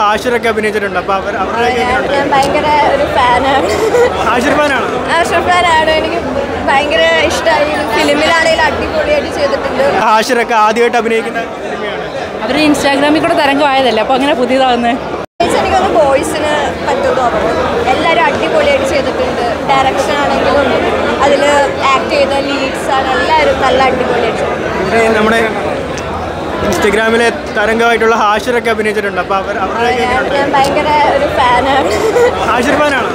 ഹാഷിറൊക്കെ അഭിനയിച്ചിട്ടുണ്ട്. അപ്പൊ അവർ ഞാൻ ഭയങ്കര ഒരു ഫാനാണ് ഹാഷിർ ഫാനാണ് ഫാനാണ് എനിക്ക് ഭയങ്കര ഇഷ്ടമായി ഫിലിമിലാണെങ്കിലും അടിപൊളിയായിട്ട് ചെയ്തിട്ടുണ്ട്. ഹാഷിറൊക്കെ ആദ്യമായിട്ട് അഭിനയിക്കുന്ന സിനിമയാണ് അവർ ഇൻസ്റ്റാഗ്രാമിൽ കൂടെ തരംഗമായതല്ലേ? അപ്പൊ അങ്ങനെ പുതിയതാവുന്നത് എനിക്കൊന്ന് ബോയ്സിന് പറ്റും തോന്നുന്നു എല്ലാവരും അടിപൊളിയായിട്ട് ചെയ്തിട്ടുണ്ട്. ഡയറക്ഷൻ ആണെങ്കിലും അതിൽ ആക്ട് ചെയ്ത ലീഡ്സ് ആണ്. എല്ലാവരും നല്ല അടിപൊളിയായിട്ട് ചെയ്തിട്ടുണ്ട്. നമ്മുടെ ഇൻസ്റ്റഗ്രാമിലെ തരംഗമായിട്ടുള്ള ഹാഷിറൊക്കെ അഭിനയിച്ചിട്ടുണ്ട്. അപ്പൊ അവർ ഞാൻ ഭയങ്കര ഒരു ഫാനാണ്. ഹാഷിർ ഫാനാണ്?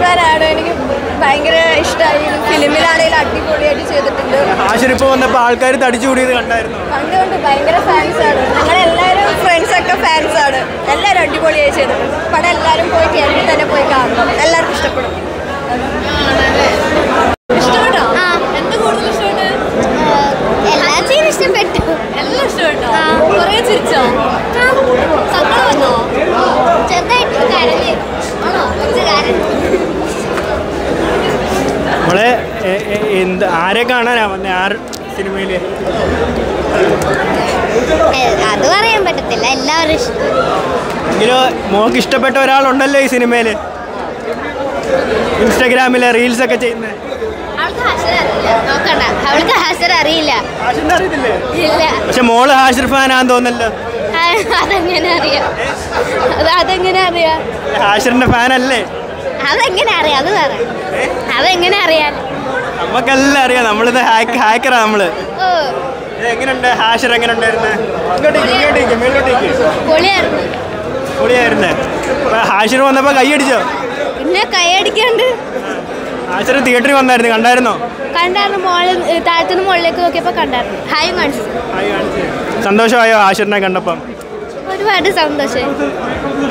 ഫാനാണ്. എനിക്ക് ഭയങ്കര ഇഷ്ടമായി ഫിലിമിലാണെങ്കിലും അടിപൊളിയായിട്ട് ചെയ്തിട്ടുണ്ട്. ഹാഷിർ ഇപ്പോൾ വന്നപ്പോൾ ആൾക്കാർ തടിച്ചു കൂടിയത് കണ്ടായിരുന്നു. കണ്ടുകൊണ്ട് ഭയങ്കര ഫാൻസ് ആണ്. ഞങ്ങൾ എല്ലാവരും ഫ്രണ്ട്സ് ഒക്കെ ഫാൻസ് ആണ്. എല്ലാവരും അടിപൊളിയായി ചെയ്തിട്ടുണ്ട് പടം എല്ലാവരും പോയി തിയേറ്ററിൽ തന്നെ പോയി കാണണം. എല്ലാവർക്കും ഇഷ്ടപ്പെടും ഇഷ്ടപ്പെട്ടോ എന്ത് കൂടുതൽ ഇഷ്ടപ്പെട്ടു എല്ലാത്തിനും ഇഷ്ടപ്പെട്ടു എല്ലാം ഇഷ്ടപ്പെട്ടോ കുറേ ചിരിച്ചോ സങ്കടം വന്നോ ചെറുതായിട്ട് കരഞ്ഞ് ആണോ കുറച്ച് കരഞ്ഞു നമ്മളെ എന്ത് ആരെ കാണാനാ വന്നെ? ആർ സിനിമയിൽ? അത് പറയാൻ പറ്റത്തില്ല. എല്ലാവരും എങ്കിലും മോക്ക് ഇഷ്ടപ്പെട്ട ഒരാളുണ്ടല്ലോ ഈ സിനിമയിൽ? ഇൻസ്റ്റാഗ്രാമിലെ റീൽസ് ഒക്കെ ചെയ്യുന്നത് അവൾക്ക് ഹാഷർ അറിയില്ല. പക്ഷെ മോൾ ഹാഷിർ ഫാനാന്ന് തോന്നല്ലോ അതെങ്ങനെ അറിയാം? അത് അതെങ്ങനെ അറിയാം? ഹാഷിറിന്റെ ഫാനല്ലേ? അതെങ്ങനെ അറിയാം? അത് പറ. അതെങ്ങനെ അറിയാം? നമുക്കെല്ലാം അറിയാം. നമ്മളിത് ഹാക്ക് ഹാക്കറാ നമ്മൾ. എങ്ങനെയുണ്ട് ഹാഷർ എങ്ങനെ പൊളിയായിരുന്നു. ഹാഷർ വന്നപ്പോ കൈയടിച്ചോ പിന്നെ കൈയടിക്കണ്ട് ഹാഷർ തിയേറ്ററിൽ വന്നായിരുന്നു. കണ്ടായിരുന്നോ? കണ്ടായിരുന്നു. മോളിൽ താഴത്തുനിന്ന് മുകളിലേക്ക് നോക്കിയപ്പോൾ കണ്ടായിരുന്നു. ഹായ് കാണിച്ച്. സന്തോഷമായോ ഹാഷറിനെ കണ്ടപ്പം? ഒരുപാട് സന്തോഷം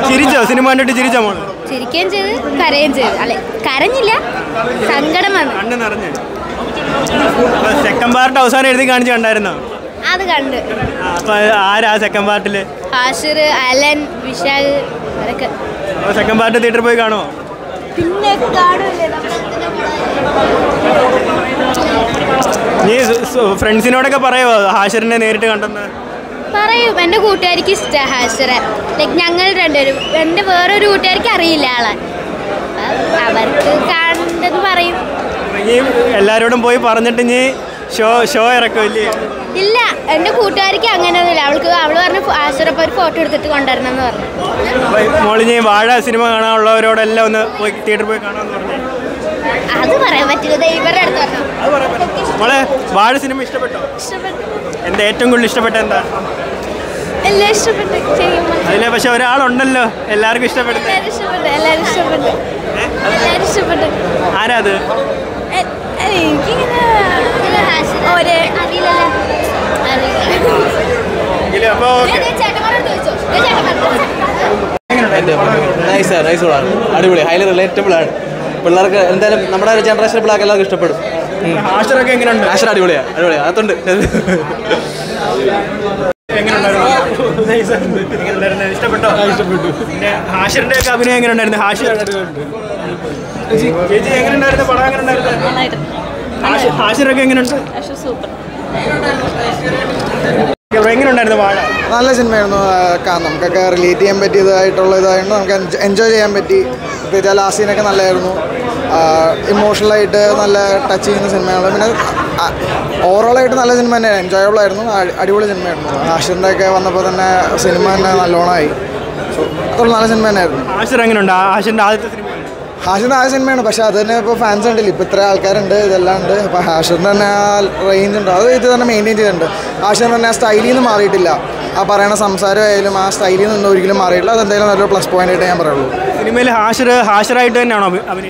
ചിരിച്ചോ? സിനിമ കണ്ടിട്ട് ചിരിച്ചോ മോൾ? ചിരിക്കുകയും ചെയ്ത് കരയുകയും ചെയ്ത്. അല്ലെ കരഞ്ഞില്ല സങ്കടം വന്നു. സെക്കൻഡ് പാർട്ട് അവസാനം എഴുതി കാണിച്ചു കണ്ടായിരുന്നോ? അത് കണ്ട്. ആരാ സെക്കൻഡ് പാർട്ടിൽ ഹാഷിർ അലൻ വിശാൽ അതൊക്കെ സെക്കൻഡ് പാർട്ട് തിയേറ്ററിൽ പോയി കാണുമോ പിന്നെ നീ ഫ്രണ്ട്സിനോടൊക്കെ പറയുമോ ഹാഷിറിനെ നേരിട്ട് കണ്ടെന്ന്? പറയും എന്റെ കൂട്ടുകാരിക്ക് ഇഷ്ടമാണ് ഹാഷറെ. ലൈക്ക് ഞങ്ങൾ രണ്ടുപേരും എന്റെ വേറൊരു കൂട്ടുകാരിക്ക് അറിയില്ല ആളെ. അവർക്ക് കാണണ്ടെന്ന് പറയും. എല്ലാരോടും പോയി പറഞ്ഞിട്ട് ഇനി ഷോ ഷോ ഇറക്കുമല്ലേ ഇല്ല? എന്റെ കൂട്ടുകാരിക്ക് അങ്ങനെയൊന്നുമില്ല. അവൾക്ക് അവൾ പറഞ്ഞു ഹാഷിറപ്പം ഒരു ഫോട്ടോ എടുത്തിട്ട് കൊണ്ടുവരണം എന്ന് പറഞ്ഞു മോളിഞ്ഞ് വാഴ സിനിമ കാണാനുള്ളവരോടെല്ലാം ഒന്ന് പോയി തിയേറ്ററിൽ പോയി കാണാമെന്ന് പറഞ്ഞു. അത് പറയാൻ പറ്റില്ല. ദേ ഇവരുടെ അടുത്ത് പറഞ്ഞു അത് പറയാം മോളെ വാഴ സിനിമ ഇഷ്ടപ്പെട്ടോ? ഇഷ്ടപ്പെട്ടു. എന്താ ഏറ്റവും കൂടുതൽ ഇഷ്ടപ്പെട്ട എന്താ? എല്ലാം ഇഷ്ടപ്പെട്ടു. ചെയ്യുമ്പോൾ. അതിലെ പക്ഷെ ഒരാളുണ്ടല്ലോ എല്ലാവർക്കും ഇഷ്ടപ്പെട്ടു. എല്ലാവരും ഇഷ്ടപ്പെട്ടു എല്ലാവരും ഇഷ്ടപ്പെട്ടു. ആരാ അത്? എ- എ- എനിക്കിങ്ങനെ ഒരേ അറിയില്ലല്ലോ എങ്കിലും അപ്പൊ ഓക്കെ. ചേട്ടന്മാരോട് ചോദിച്ചോ? ചേട്ടന്മാരോട് നൈസ് നൈസ് ആണ് അടിപൊളി. ഹൈലി റിലേറ്റബിൾ ആണ് പിള്ളേർക്ക് എന്തായാലും നമ്മുടെ ഒരു ജനറേഷൻ പിള്ളേർക്ക് എല്ലാവർക്കും ഇഷ്ടപ്പെടും. ആശറൊക്കെ എങ്ങനെയുണ്ട്? നാശന അടിപൊളിയാ. അടിപൊളിയാ അതുണ്ട്. ഇഷ്ടപ്പെട്ടോ? ഇഷ്ടപ്പെട്ടു. പിന്നെ ഹാഷിറിന്റെ ഒക്കെ അഭിനയം എങ്ങനെ ഉണ്ടായിരുന്നു ഹാഷിർ ചേച്ചി എങ്ങനെയുണ്ടായിരുന്നു? പടം എങ്ങനെയുണ്ടായിരുന്നു? ഹാഷി- ഹാഷിറൊക്കെ എങ്ങനെയുണ്ട്? സൂപ്പർ. എങ്ങനെയുണ്ടായിരുന്നു വാഴ? നല്ല സിനിമയായിരുന്നു നമുക്കൊക്കെ റിലേറ്റ് ചെയ്യാൻ പറ്റിയതായിട്ടുള്ള ഇതായതുകൊണ്ട് നമുക്ക് എൻജോയ് ചെയ്യാൻ പറ്റി. പ്രത്യേകിച്ച് ആ ലാസ്റ്റ് സീനൊക്കെ നല്ലതായിരുന്നു. ഇമോഷണലായിട്ട് നല്ല ടച്ച് ചെയ്യുന്ന സിനിമയാണ്. പിന്നെ ഓവറോളായിട്ട് നല്ല സിനിമ തന്നെയാണ്. എൻജോയബിൾ ആയിരുന്നു. അടിപൊളി സിനിമയായിരുന്നു ഹാഷിറിന്റെ ഒക്കെ വന്നപ്പോൾ തന്നെ സിനിമ തന്നെ നല്ലോണമായി. സോ അത്ര നല്ല സിനിമ തന്നെയായിരുന്നു. ഹാഷിർ എങ്ങനെയുണ്ട്? ആ ആദ്യത്തെ സിനിമ ഹാഷിറിന്റെ ആ സിനിമയാണ് പക്ഷേ അത് തന്നെ ഇപ്പോൾ ഫാൻസ് ഉണ്ടല്ലോ ഇപ്പോൾ ഇത്ര ആൾക്കാരുണ്ട് ഇതെല്ലാം ഉണ്ട്. അപ്പോൾ ഹാഷിറിന്റെ തന്നെ ആ റേഞ്ച് ഉണ്ട്. അത് ഇത് തന്നെ മെയിന്റെയിൻ ചെയ്തിട്ടുണ്ട്. ഹാഷിൻ തന്നെ ആ സ്റ്റൈലിൽ നിന്ന് മാറിയിട്ടില്ല. ആ പറയുന്ന സംസാരമായാലും ആ സ്റ്റൈലിൽ നിന്ന് ഒരിക്കലും മാറിയിട്ടില്ല. അതെന്തായാലും നല്ലൊരു പ്ലസ് പോയിന്റായിട്ട് ഞാൻ പറയുള്ളൂ. സിനിമയിൽ ഹാഷർ ഹാഷറായിട്ട് തന്നെയാണോ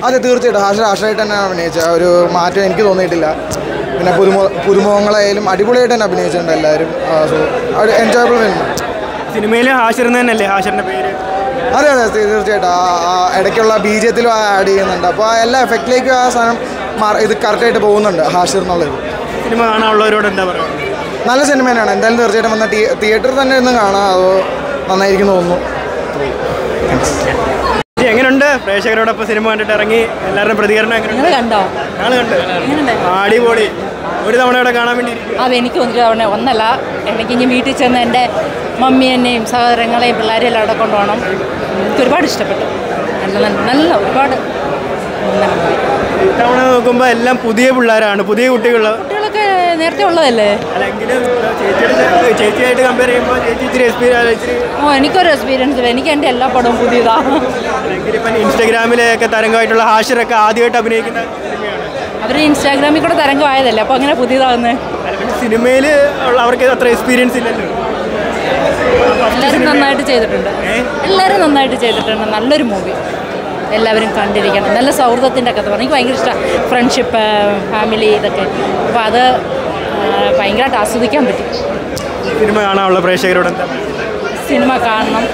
അതെ തീർച്ചയായിട്ടും. ഹാഷർ ഹാഷറായിട്ട് തന്നെയാണ് അഭിനയിച്ചത്. ആ ഒരു മാറ്റം എനിക്ക് തോന്നിയിട്ടില്ല. പിന്നെ പുതുമു പുതുമുഖങ്ങളായാലും അടിപൊളിയായിട്ട് തന്നെ അഭിനയിച്ചിട്ടുണ്ട് എല്ലാവരും. സോ എൻജോയബിൾ ഫിലിം സിനിമയിൽ ഹാഷർ തന്നെയല്ലേ? ഹാഷറിന്റെ പേര്. അതെ അതെ തീർച്ചയായിട്ടും. ആ ആ ഇടയ്ക്കുള്ള ബീജത്തിലും ആഡ് ചെയ്യുന്നുണ്ട്. അപ്പോൾ ആ എല്ലാ എഫക്റ്റിലേക്കും ആ സാധനം മാറി ഇത് കറക്റ്റായിട്ട് പോകുന്നുണ്ട് ഹാഷിർ എന്നുള്ളത്. സിനിമ കാണാനുള്ളവരോട് എന്താ പറയുക നല്ല സിനിമ തന്നെയാണ്. എന്തായാലും തീർച്ചയായിട്ടും വന്ന തിയേറ്ററിൽ തന്നെ ഇരുന്ന് കാണാം. അതോ നന്നായിരിക്കും തോന്നുന്നു. പ്രേക്ഷകരോടൊപ്പം സിനിമ കണ്ടിട്ട് ഇറങ്ങി എല്ലാവരുടെയും പ്രതികരണം കണ്ടോ? ഞങ്ങൾ കണ്ടു. അടിപൊളി. ഒരു തവണ ഇവിടെ കാണാൻ വേണ്ടി അത് എനിക്ക് ഒരു തവണ. ഒന്നല്ല എനിക്ക് ഇനി വീട്ടിൽ ചെന്ന് എന്റെ മമ്മിയെന്നെയും സഹോദരങ്ങളെയും പിള്ളേരെയും എല്ലാം അവിടെ കൊണ്ടുപോകണം. എനിക്ക് ഒരുപാട് ഇഷ്ടപ്പെട്ടു. നല്ല നല്ല നല്ല ഒരുപാട്. ഇത്തവണ നോക്കുമ്പോൾ എല്ലാം പുതിയ പിള്ളേരാണ്. പുതിയ കുട്ടികൾ കുട്ടികളൊക്കെ നേരത്തെ ഉള്ളതല്ലേ? ഓ എനിക്കൊരു എക്സ്പീരിയൻസ് ഇല്ല. എനിക്ക് എന്റെ എല്ലാ പടവും പുതിയതാണ് ഇൻസ്റ്റാഗ്രാമിലൊക്കെ തരംഗമായിട്ടുള്ള ഹാഷിറൊക്കെ ആദ്യമായിട്ട് അഭിനയിക്കുന്ന അവർ ഇൻസ്റ്റാഗ്രാമിൽ കൂടെ തരംഗമായതല്ലേ? അപ്പോൾ അങ്ങനെ പുതിയതാകുന്നത് സിനിമയിൽ അവർക്ക് അത്ര എക്സ്പീരിയൻസ് ഇല്ലല്ലോ. എല്ലാവരും നന്നായിട്ട് ചെയ്തിട്ടുണ്ട്. എല്ലാവരും നന്നായിട്ട് ചെയ്തിട്ടുണ്ട്. നല്ലൊരു മൂവി എല്ലാവരും കണ്ടിരിക്കണം. നല്ല സൗഹൃദത്തിന്റെ കഥ പറഞ്ഞു എനിക്ക് ഭയങ്കര ഇഷ്ടമാണ് ഫ്രണ്ട്ഷിപ്പ് ഫാമിലി ഇതൊക്കെ. അപ്പോൾ അത് ഭയങ്കരമായിട്ട് ആസ്വദിക്കാൻ പറ്റും. സിനിമ കാണാനുള്ള പ്രേക്ഷകരോട് സിനിമ കാണണം.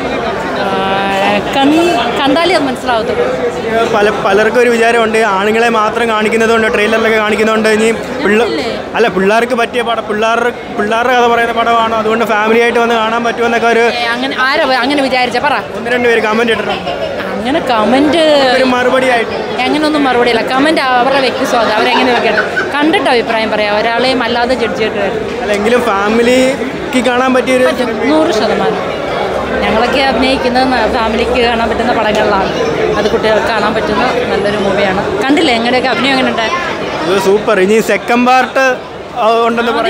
കണ്ടാലേ അത് മനസ്സിലാവത്തുള്ളൂ. പല പലർക്കും ഒരു വിചാരമുണ്ട്. ആണുങ്ങളെ മാത്രം കാണിക്കുന്നതുകൊണ്ട് ട്രെയിലറിലൊക്കെ കാണിക്കുന്നതുകൊണ്ട് ഇനി അല്ല പിള്ളേർക്ക് പറ്റിയ പടം പിള്ളേർ പിള്ളേരുടെ കഥ പറയുന്ന പടമാണ്. അതുകൊണ്ട് ഫാമിലി ആയിട്ട് വന്ന് കാണാൻ പറ്റുമെന്നൊക്കെ ഒരു അങ്ങനെ ആരാ അങ്ങനെ വിചാരിച്ച? പറ. ഒന്ന് രണ്ട് പേര് കമന്റ് ഇട്ടിട്ടുണ്ട് അങ്ങനെ കമന്റ് ഒരു മറുപടി ആയിട്ട് മറുപടി മറുപടിയില്ല. കമന്റ് അവരുടെ വ്യക്തി സ്വാഗതം അവരെങ്ങനെ വെക്കട്ടെ? കണ്ടിട്ട് അഭിപ്രായം പറയാം. ഒരാളെയും അല്ലാതെ ജഡ്ജ് ചെയ്തിട്ട് വരും. അല്ലെങ്കിലും ഫാമിലിക്ക് കാണാൻ പറ്റിയൊരു പറ്റും. നൂറ് ശതമാനം. ഞങ്ങളൊക്കെ അഭിനയിക്കുന്നത് ഫാമിലിക്ക് കാണാൻ പറ്റുന്ന പടങ്ങളിലാണ്. അത് കുട്ടികൾക്ക് കാണാൻ പറ്റുന്ന നല്ലൊരു മൂവിയാണ്. കണ്ടില്ലേ എങ്ങനെയൊക്കെ അഭിനയം എങ്ങനെ ഉണ്ടായി? ഇത് സൂപ്പർ. ഇനി സെക്കൻഡ് പാർട്ട്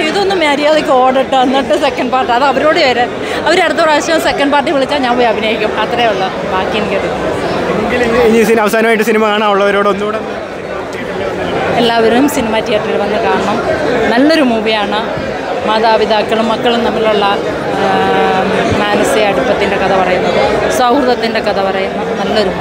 ഇതൊന്നും മര്യാദയ്ക്ക് ഓടട്ടോ എന്നിട്ട് സെക്കൻഡ് പാർട്ട് അത് അവരോട് വരെ. അവർ അടുത്ത പ്രാവശ്യം സെക്കൻഡ് പാർട്ടി വിളിച്ചാൽ ഞാൻ പോയി അഭിനയിക്കും. അത്രേ ഉള്ളൂ. ബാക്കി എനിക്ക് അവസാനമായിട്ട് സിനിമ കാണാനുള്ളവരോട് ഒന്നുകൂടെ എല്ലാവരും സിനിമ തിയേറ്ററിൽ വന്ന് കാണണം. നല്ലൊരു മൂവിയാണ്. മാതാപിതാക്കളും മക്കളും തമ്മിലുള്ള മാനസിക അടുപ്പത്തിന്റെ കഥ പറയുന്നത് സൗഹൃദത്തിന്റെ കഥ പറയുന്ന നല്ലൊരു